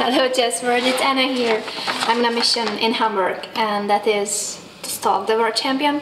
Hello Jesper, it's Anna here. I'm on a mission in Hamburg and that is to stop the world champion